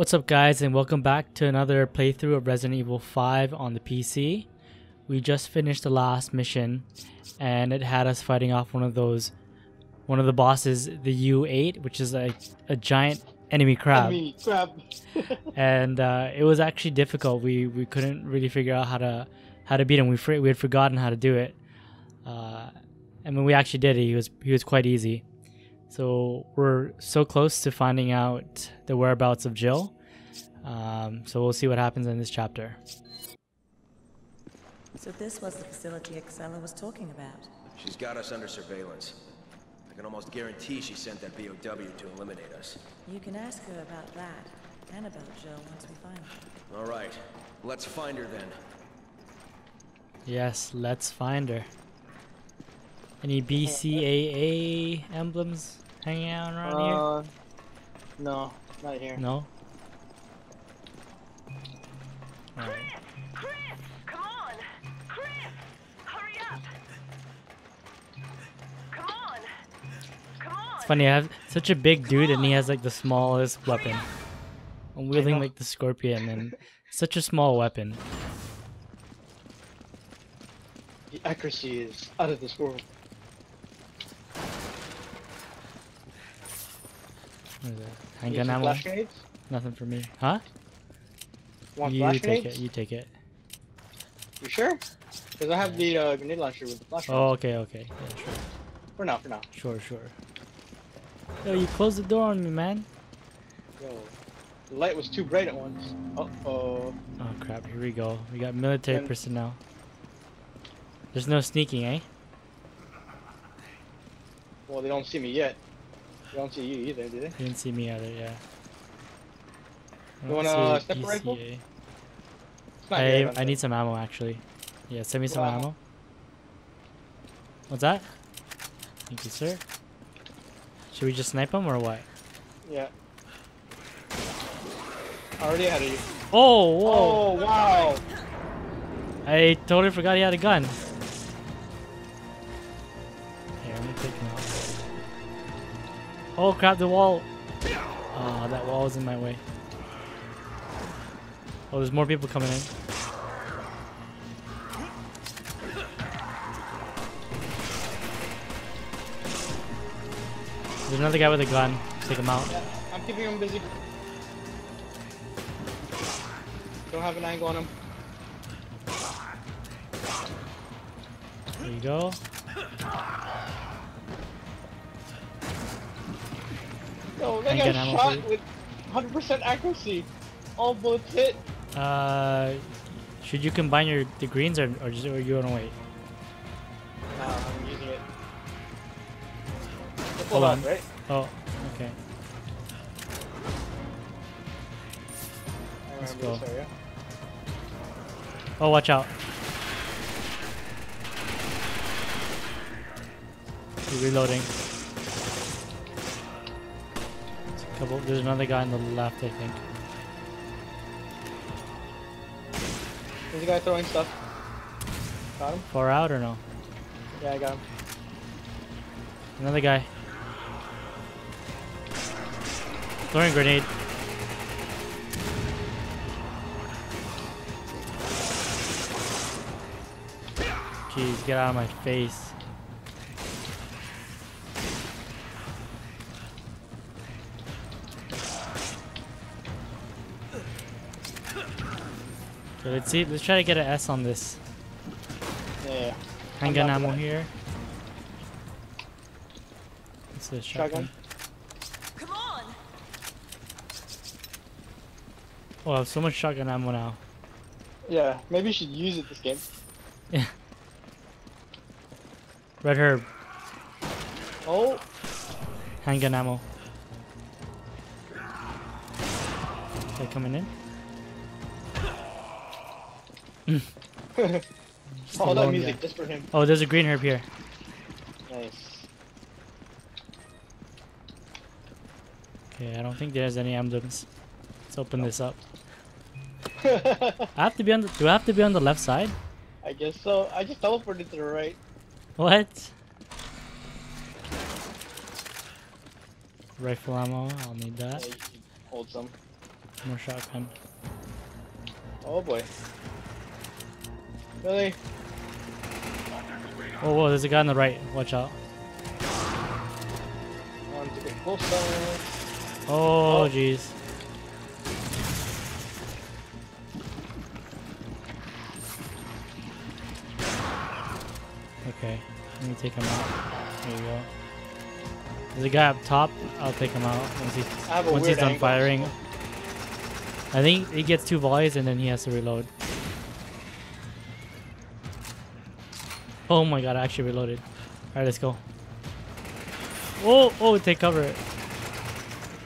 What's up guys and welcome back to another playthrough of Resident Evil 5 on the PC. We just finished the last mission and it had us fighting off one of those one of the bosses, the U8, which is a, a giant enemy crab. Enemy crab. and uh, it was actually difficult. We we couldn't really figure out how to how to beat him. We we had forgotten how to do it. Uh, and when we actually did it, he was he was quite easy. So we're so close to finding out the whereabouts of Jill. Um, so we'll see what happens in this chapter. So this was the facility Excella was talking about. She's got us under surveillance. I can almost guarantee she sent that BOW to eliminate us. You can ask her about that, and about Jill once we find her. All right, let's find her then. Yes, let's find her. Any BSAA emblems hanging out around here? Uh, no, not here. No. Alright. Chris! Come on! Chris! Hurry up! Come on! Come on! It's funny, I have such a big dude and he has like the smallest weapon. I'm wielding like the scorpion and such a small weapon. The accuracy is out of this world. What is that? Handgun ammo? flash grenades? Nothing for me. Huh? Want you take grenades? it, you take it. You sure? Because I have the uh, grenade launcher with the flash Oh, okay, okay. Yeah, sure. For now, for now. Sure, sure. Yo, you closed the door on me, man. Yo, the light was too bright at once. Uh oh. Oh crap, here we go. We got military Then- personnel. There's no sneaking, eh? Well, they don't see me yet. They don't see you either, do they? They didn't see me either, yeah. I You step rifle? BCA. It's not I, I need some ammo actually. Yeah, send me some Wow. ammo. What's that? Thank you, sir. Should we just snipe him or what? Yeah. Already ahead of you. Oh, whoa! Oh, wow. I totally forgot he had a gun. Oh crap, the wall! Oh, that wall is in my way. Oh, there's more people coming in. There's another guy with a gun. Take him out. Yeah, I'm keeping him busy. Don't have an angle on him. There you go. Yo, that guy shot please. with 100% accuracy. All bullets hit. Uh, should you combine your the greens or or, just, or you wanna wait? Nah, I'm using it. It's Hold full on. right? Oh, okay. Let's go. this area. Oh, watch out. He's reloading. Couple. There's another guy on the left, I think. There's a guy throwing stuff. Got him? Far out or no? Yeah, I got him. Another guy. Throwing grenade. Jeez, get out of my face. Okay, let's see. Let's try to get an S on this. Yeah, yeah. Handgun down ammo that. here. It's a shotgun. Shotgun. Come on! Oh, I have so much shotgun ammo now. Yeah, maybe you should use it this game. Yeah. Red herb, Oh, handgun ammo. They coming in? A all that music guy. just for him. Oh, there's a green herb here. Nice. Okay, I don't think there's any emblems. Let's open this up. I have to be on the. Do I have to be on the left side? I guess so. I just teleported to the right. What? Rifle ammo. I'll need that. can hold some. More shotgun. Oh boy. Really? Oh, whoa, there's a guy on the right. Watch out. Want to get closer. Oh, Oh. jeez. Okay, let me take him out. There you go. There's a guy up top. I'll take him out once he's I have a once he's done angle, firing. I think he gets two volleys and then he has to reload. Oh my god, I actually reloaded. Alright, let's go. Oh, oh, take cover.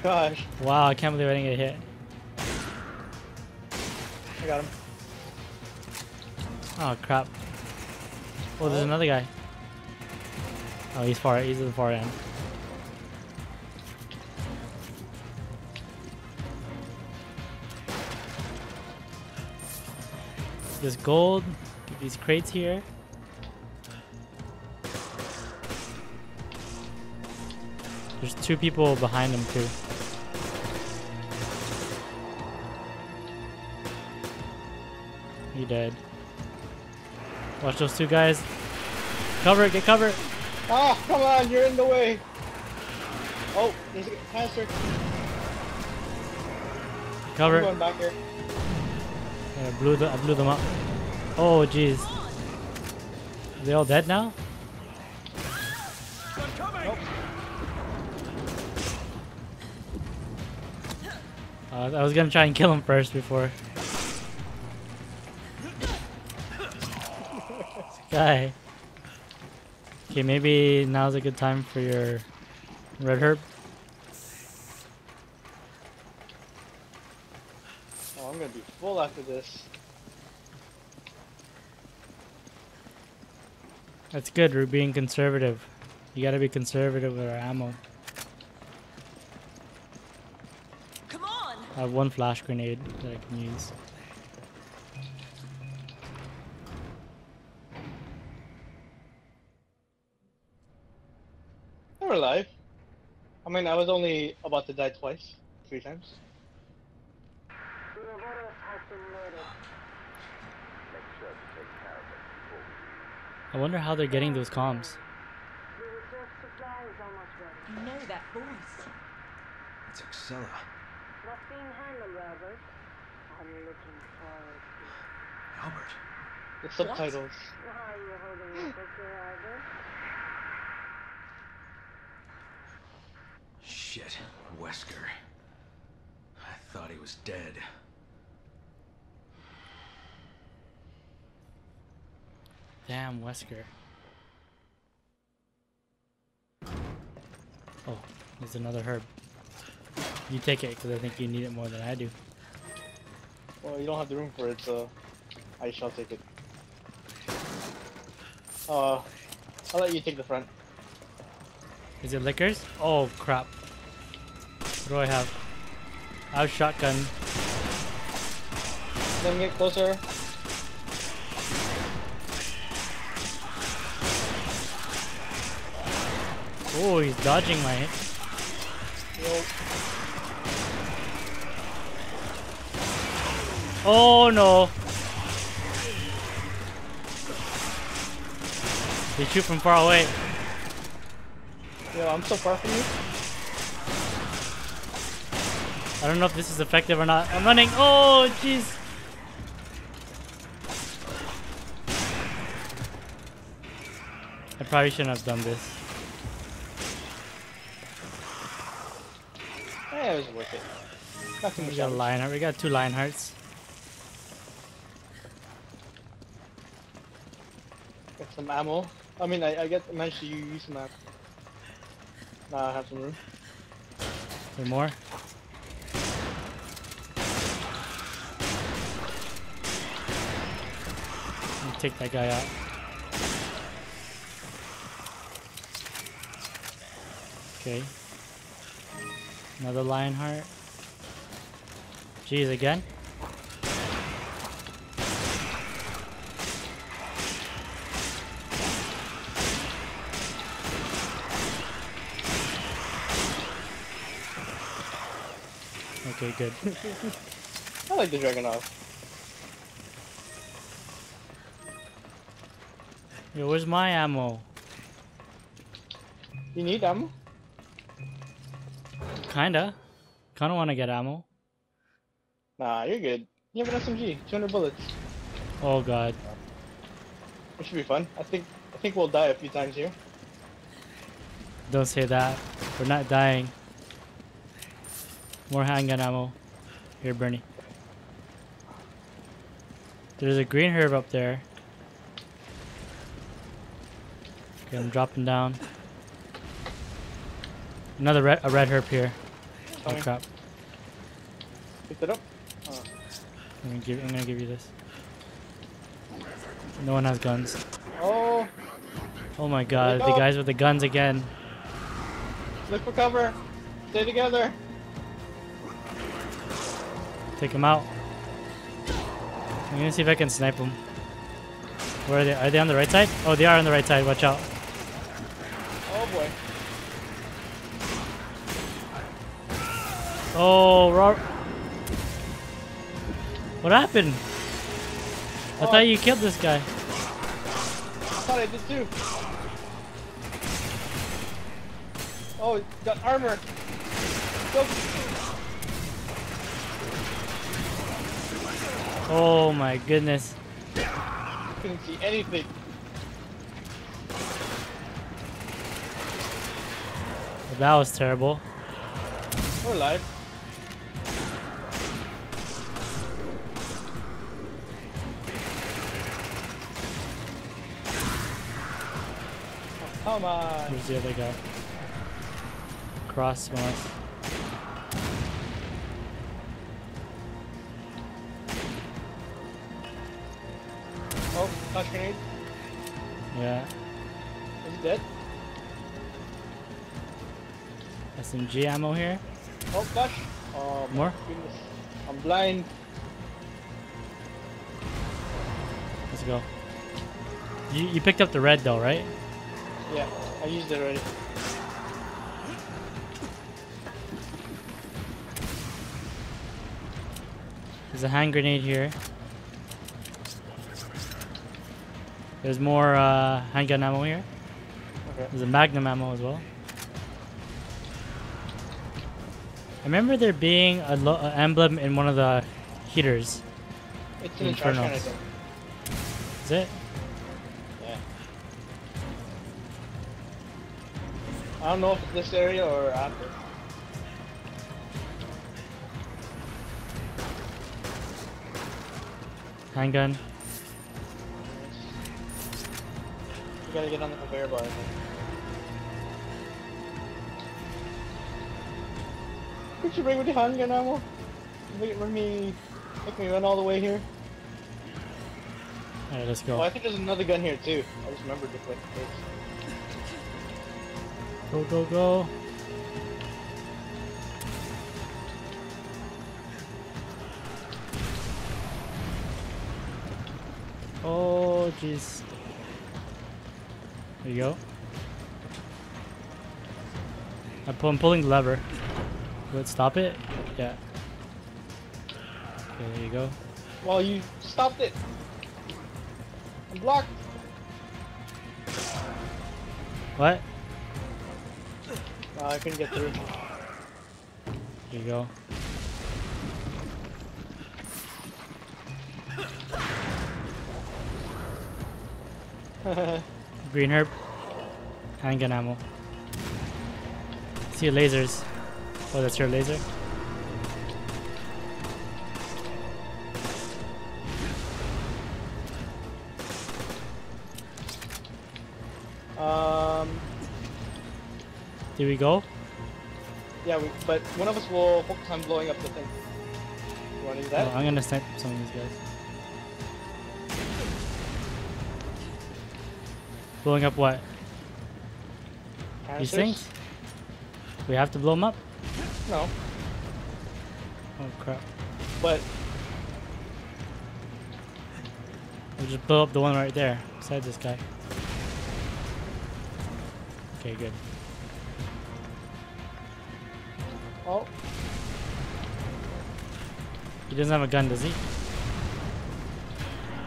Gosh, Wow, I can't believe I didn't get hit. I got him. Oh crap. Oh, there's another guy. Oh, he's far. He's at the far end. There's gold. Get these crates here. There's two people behind him too. He dead. Watch those two guys. Cover it, get cover. Ah, come on, you're in the way. Oh, there's a canister. Cover I'm going back here. Yeah, I blew, the, I blew them up. Oh, jeez. Are they all dead now? Uh, I was gonna try and kill him first before. Guy. Okay, maybe now's a good time for your red herb. Oh, I'm gonna be full after this. That's good. We're being conservative. You gotta be conservative with our ammo. Come on! I have one flash grenade that I can use. We're alive. I mean, I was only about to die twice, three times. I wonder how they're getting those comms. You know that voice. It's Excella. What's being handled, Robert? I'm looking forward to Albert. The subtitles. Why are you holding your picture, Albert? Shit. Wesker. I thought he was dead. Damn, Wesker. Oh, there's another herb. You take it because I think you need it more than I do. Well, you don't have the room for it, so I shall take it. Uh, I'll let you take the front. Is it Lickers? Oh crap. What do I have? I have shotgun. Let me get closer. Oh, he's dodging my hit. Oh no! They shoot from far away. Yo, I'm so far from you. I don't know if this is effective or not. I'm running. Oh, jeez. I probably shouldn't have done this. Yeah, it was worth it. Not too We got a damage. lion. We got two lion hearts. Get some ammo. I mean, I, I get managed to use ammo. Now I have some room. There more. Take that guy out. Okay. Another lion heart. Jeez, again? Okay, good. I like the Dragunov. Yo, where's my ammo? You need ammo? Kinda. Kinda wanna get ammo. Nah, you're good. You have an SMG, 200 bullets. Oh god. It should be fun. I think I think we'll die a few times here. Don't say that. We're not dying. More handgun ammo. Here, Bernie. There's a green herb up there. Okay, I'm dropping down. Another red, a red herb here. Oh crap! Pick it up. Oh. I'm gonna give, I'm gonna give you this. No one has guns. oh, Oh my god, the guys with the guns again. look for cover. Stay together. Take them out. I'm gonna see if I can snipe them. Where are they? Are they on the right side? Oh, they are on the right side. Watch out. Oh boy. Oh, Ro- What happened? I Oh. thought you killed this guy. I thought I did too. Oh, got armor. Go. Oh my goodness. Couldn't see anything. That was terrible. We're alive. Oh, come on. Where's the other guy? Cross from us. Flash grenade. Yeah. Is he dead? SMG ammo here. Oh, flash. Oh, More? goodness. I'm blind. Let's go. You, you picked up the red though, right? Yeah, I used it already. There's a hand grenade here. There's more uh, handgun ammo here. Okay. There's a magnum ammo as well. I remember there being a lo- a emblem in one of the heaters. It's in the trash can, I think. Is it? Yeah. I don't know if it's this area or after. Handgun. Gotta get on the conveyor belt. I think. Could you bring with the handgun ammo? Make it run me, make me run all the way here. Alright, let's go. Oh. I think there's another gun here too. I just remembered the quick place. Go, go, go. Oh, jeez. There you go. I'm, pull, I'm pulling the lever. Will it stop it? Yeah. Okay, there you go. Well, you stopped it. I'm blocked. What? No, I couldn't get through. There you go. Green herb. Handgun ammo. See your lasers. Oh, that's your laser? um, Did we go? yeah, we, but one of us will focus on blowing up the thing. You want to do Oh, that? I'm gonna snipe some of these guys. Blowing up what? These things? We have to blow them up? No, Oh crap. but We'll just blow up the one right there, beside this guy. Okay, good. oh, He doesn't have a gun, does he?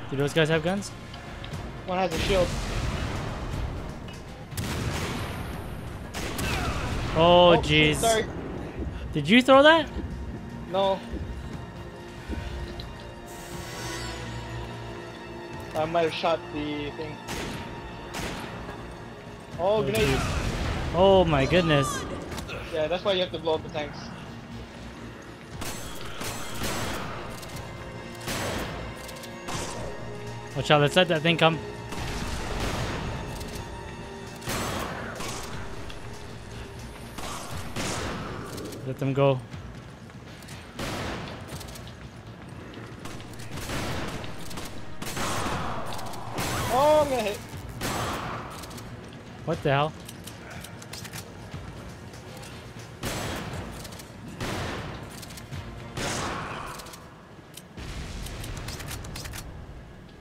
Do those guys have guns? One has a shield. Oh, oh, jeez. Sorry. Did you throw that? No. I might have shot the thing. Oh, oh grenade. Oh my goodness. Yeah, that's why you have to blow up the tanks. Watch out, let's let that thing come. Let them go. Oh, I'm gonna hit. What the hell?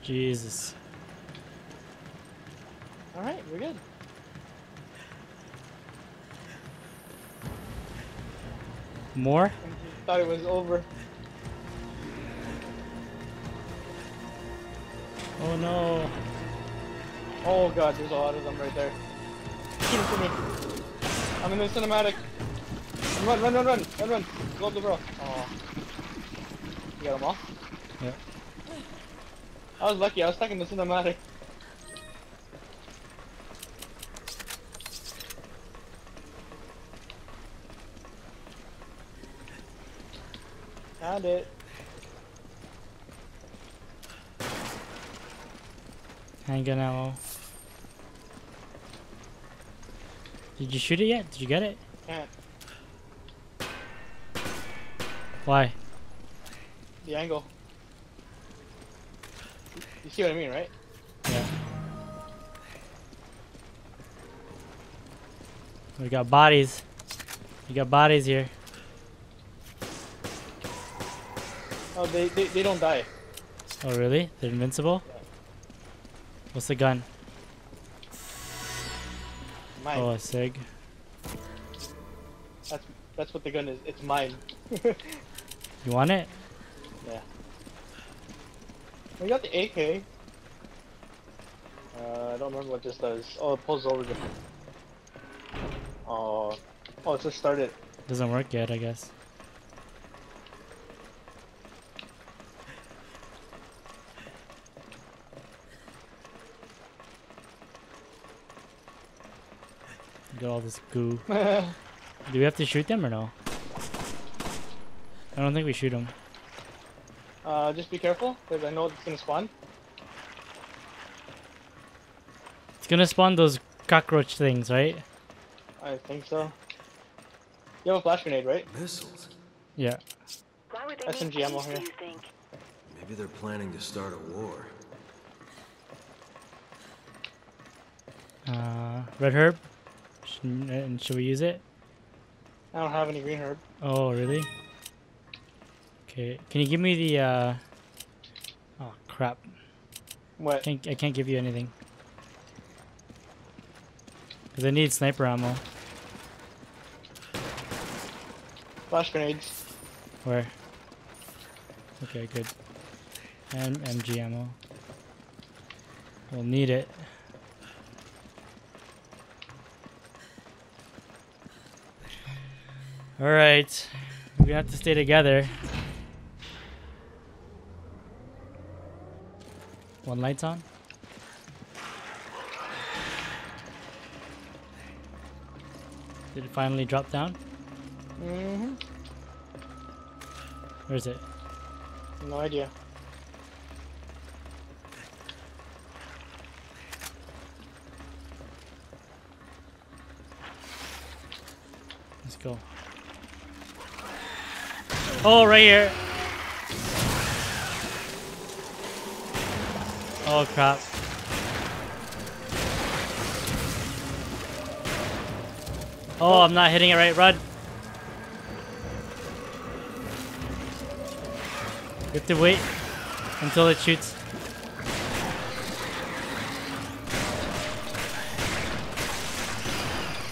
Jesus. Alright, we're good. More? I thought it was over. Oh no. Oh god, there's a lot of them right there. Shoot 'em for me. I'm in the cinematic. Run, run, run, run, run, run. Go up the bro. Oh. You got them all? Yeah. I was lucky, I was stuck in the cinematic. Found it. Handgun ammo. Did you shoot it yet? Did you get it? Can't. Why? The angle. You see what I mean, right? Yeah. We got bodies. We got bodies here. Oh, they, they, they don't die. Oh really? They're invincible? What's the gun? Mine. Oh, a SIG. That's, that's what the gun is. It's mine. You want it? Yeah. We got the AK. Uh, I don't remember what this does. Oh, it pulls over the. Oh, oh, it just started. Doesn't work yet, I guess. Got all this goo. Do we have to shoot them or no? I don't think we shoot them. Uh, just be careful, because I know it's gonna spawn. It's gonna spawn those cockroach things, right? I think so. You have a flash grenade, right? Missiles? Yeah. Why would they SMG ammo here. do you think? Maybe they're planning to start a war. Uh, red herb. Should, and should we use it? I don't have any green herb. Oh, really? Okay. Can you give me the? uh... Oh crap! What? Can't I can't give you anything. Cause I need sniper ammo. Flash grenades. Where? Okay, good. And MG ammo. We'll need it. Alright. We're have to stay together. One light's on? Did it finally drop down? Mm-hmm. Where is it? No idea. Let's go. Oh, right here. Oh, crap. Oh, I'm not hitting it right. Run. You have to wait until it shoots.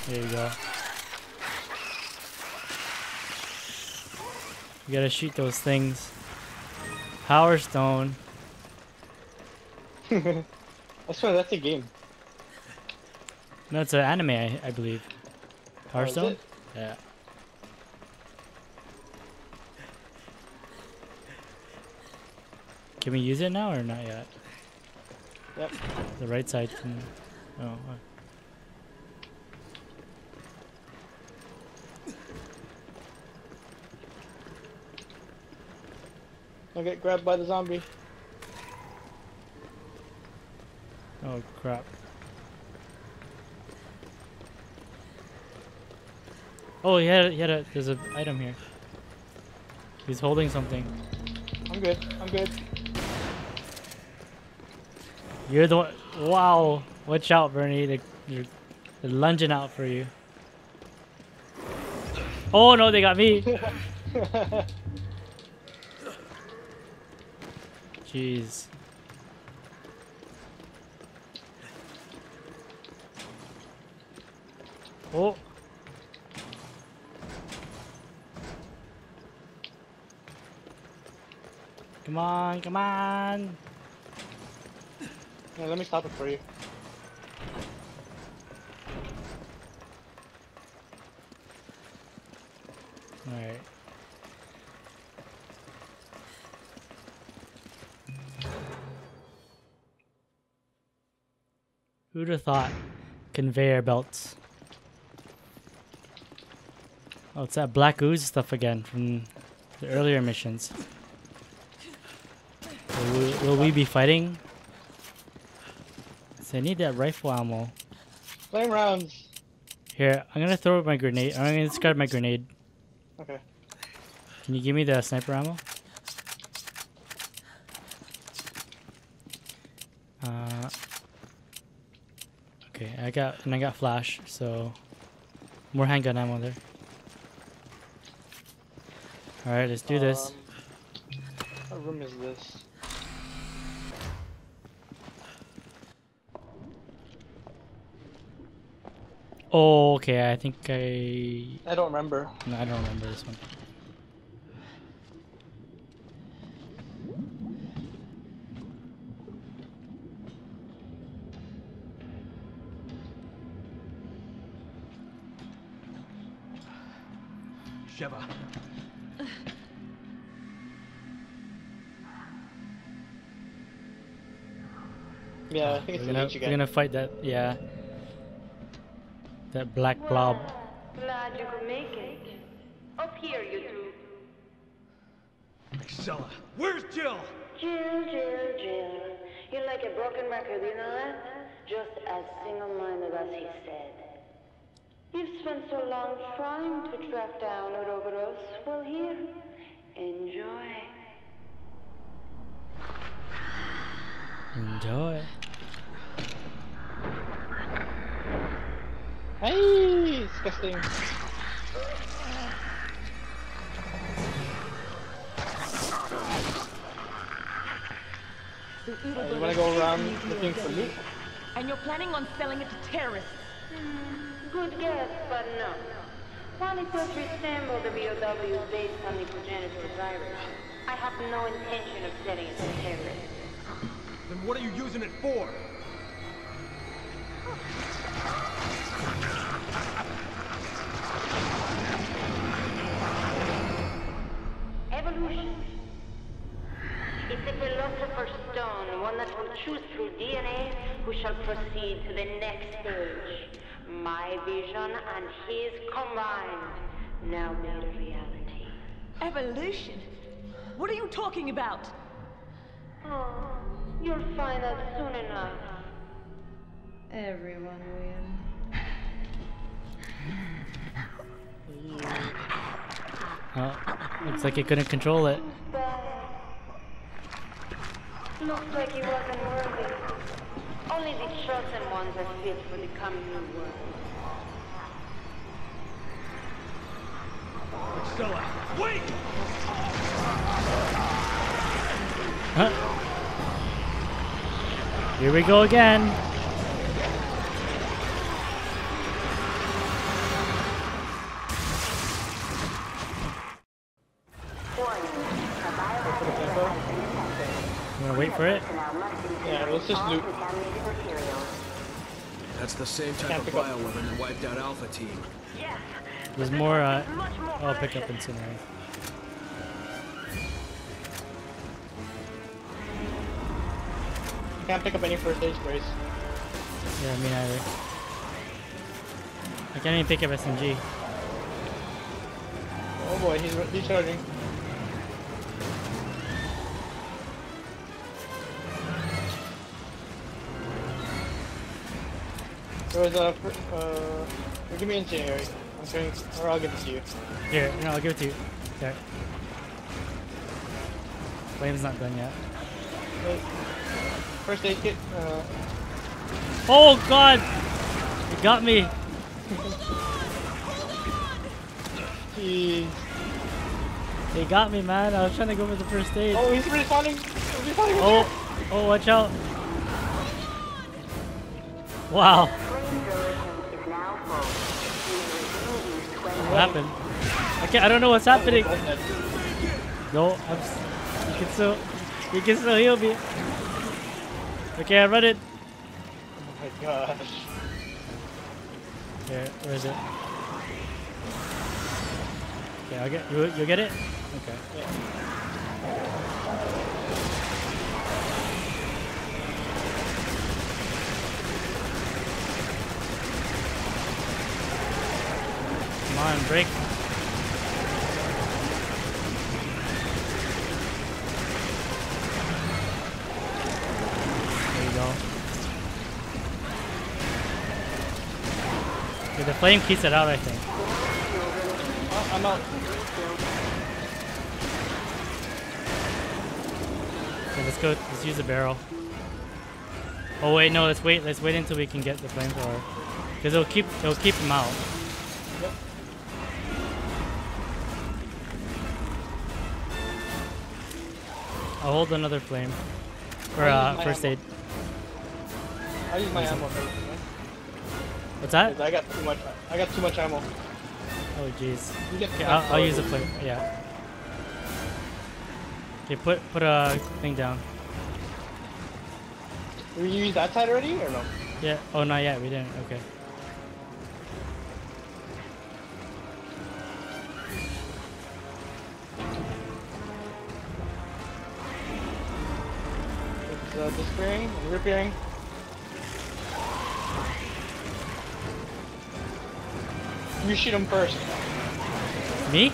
There you go. You gotta shoot those things. Power Stone. I swear that's a game. No, it's an anime, I, I believe. Power Oh, Stone? Yeah. Can we use it now or not yet? Yep. The right side can. Oh. Don't get grabbed by the zombie. Oh crap. Oh, he had, he had a. There's an item here. He's holding something. I'm good. I'm good. You're the one. Wow. Watch out, Bernie. They're, they're, they're lunging out for you. Oh no, they got me. Jeez. Oh. Come on, come on. Yeah, let me stop it for you. Who'd have thought conveyor belts? Oh, it's that black ooze stuff again from the earlier missions. Will we, will we be fighting? So I need that rifle ammo. Flame rounds. Here, I'm gonna throw my grenade. I'm gonna discard my grenade. Okay. Can you give me the sniper ammo? Okay, I got and I got flash, so more handgun ammo there. All right, let's do this. Um, what room is this? Oh, okay. I think I I don't remember. no, I don't remember this one. We're gonna Leech we're gonna fight that yeah. That black blob. Glad you could make it. Up here, you two. Excella, where's Jill? Jill, Jill, Jill. You're like a broken record, you know that? Just as single-minded as he said. You've spent so long trying to track down Ouroboros. Well, here, enjoy. Enjoy. Hey, disgusting. The Uh, you wanna go around looking for weapons, loot? And you're planning on selling it to terrorists. Good guess, but no. While it does resemble the BOW based on the progenitor virus, I have no intention of selling it to terrorists. Then what are you using it for? Evolution. It's a philosopher's stone, one that will choose through DNA who shall proceed to the next stage. My vision and his combined, now made a reality. Evolution? What are you talking about? Oh, you'll find out soon enough. Everyone will. Oh, looks like it couldn't control it. Looks like he wasn't worthy. Only the chosen ones are fit for the coming new world. Excella, wait! Huh? Here we go again. For it? Yeah, let's just loot. That's the same type of pick up. bioweapon that wiped out Alpha Team. Yes. There's more. Uh, more oh, I'll pick up precious. incinerator. Can't pick up any first aid sprays. Yeah, me neither. I can't even pick up SMG. Oh boy, he's re- recharging. There was a, fr- uh, give me incendiary. I'm trying, or I'll give it to you. Here, no, I'll give it to you. Okay. Flame's not done yet. Wait. First aid kit, uh, Oh God! You got me. jeez. They got me, man. I was trying to go for the first aid. Oh, he's respawning! He's respawning! Oh, oh, watch out. Wow. Happened? Okay, I don't know what's happening. No, I'm. s- You can still, you can still heal me. Okay, I run it. Oh my gosh. Here, where is it? Okay, I'll get you. You get it? Okay. Come on, break. There you go. Okay, the flame keeps it out, I think. Oh, I'm out. Okay, let's go. Let's use the barrel. Oh wait, no. Let's wait. Let's wait until we can get the flamethrower, because it'll keep it'll keep him out. Yep. I'll hold another flame for uh, first ammo. aid. I use my ammo for. What's that? I got too much. I got too much ammo. Oh jeez. Okay, I'll, I'll use the flame. Yeah. Okay, put put a thing down. Did you use that side already or no? Yeah. Oh, not yet. We didn't. Okay. Uh, disappearing and repairing. You shoot him first. Me?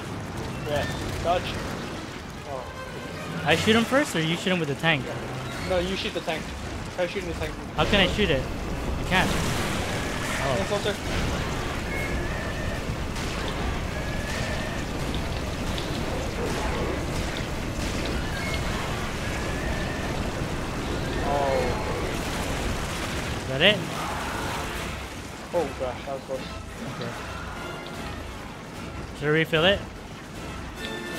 Yeah. Dodge. Oh. I shoot him first, or you shoot him with the tank? No, you shoot the tank. Try shooting the tank. How can I shoot it? I can't. Oh. That it? Oh gosh, that was close. Okay. Should I refill it?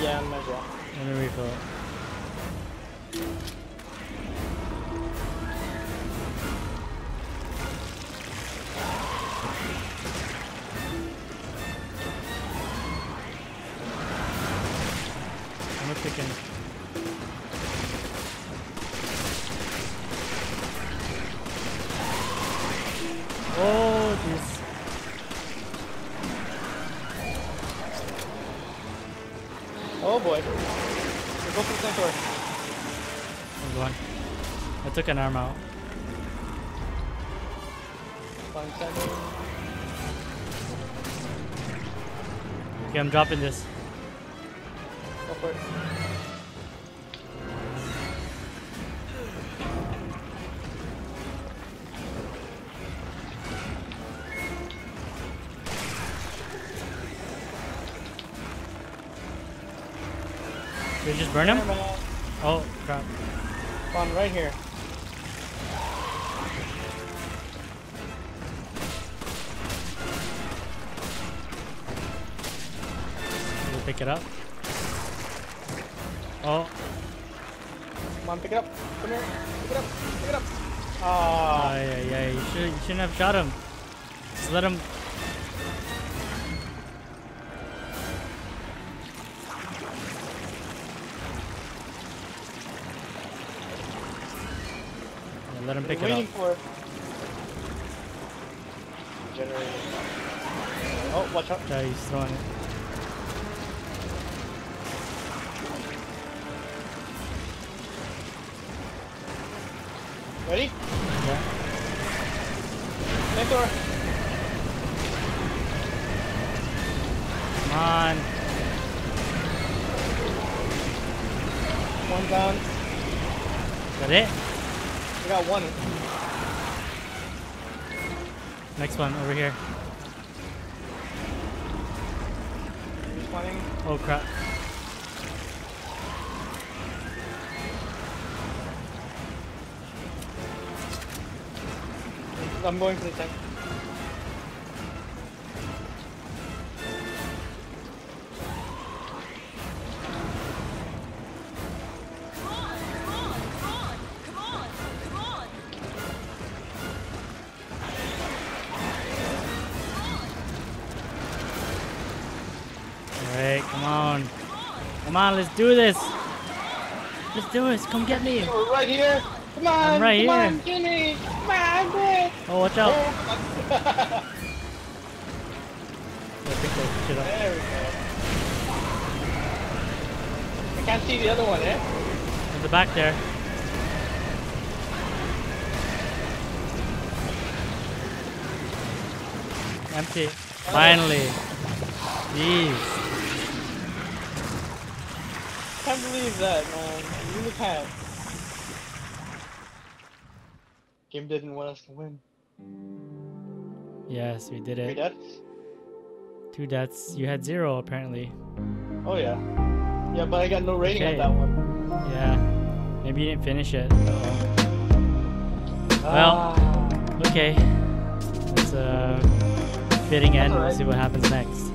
Yeah, might as well. Let me refill it. Arm out. Okay, I'm dropping this. Go for it. Did you just burn him? Oh, crap. Spawn right here. It up? Oh, Come on, pick it up. Come here. Pick it up. Pick it up. Ah. yeah, yeah, yeah. You, should, you shouldn't have shot him. Just let him. let him pick you it up. waiting for? Generator. Oh, watch out. Yeah, he's throwing it. Ready? Yeah. Mentor. Come on. One down. Got it? We got one. Next one over here. Respawning. Oh crap. I'm going for the tank. Come on, come on, come on, come on, come on. Alright, come on. Come on, let's do this. Let's do this. Come get me. We're right here. Come on. right come here. on, Jimmy. Come on, quick. Oh, watch out. Oh, come on. Yeah, pick that shit up. there we go. I can't see the other one, eh? In the back there. Empty. Finally. Jeez. Can't believe that, man. I really can't. Game didn't want us to win. Yes, we did Three it. deaths? Two deaths. You had zero apparently. Oh yeah. Yeah, but I got no rating Okay. on that one. Yeah. Maybe you didn't finish it. Well, Ah. Okay. That's a fitting end. We'll see what happens next.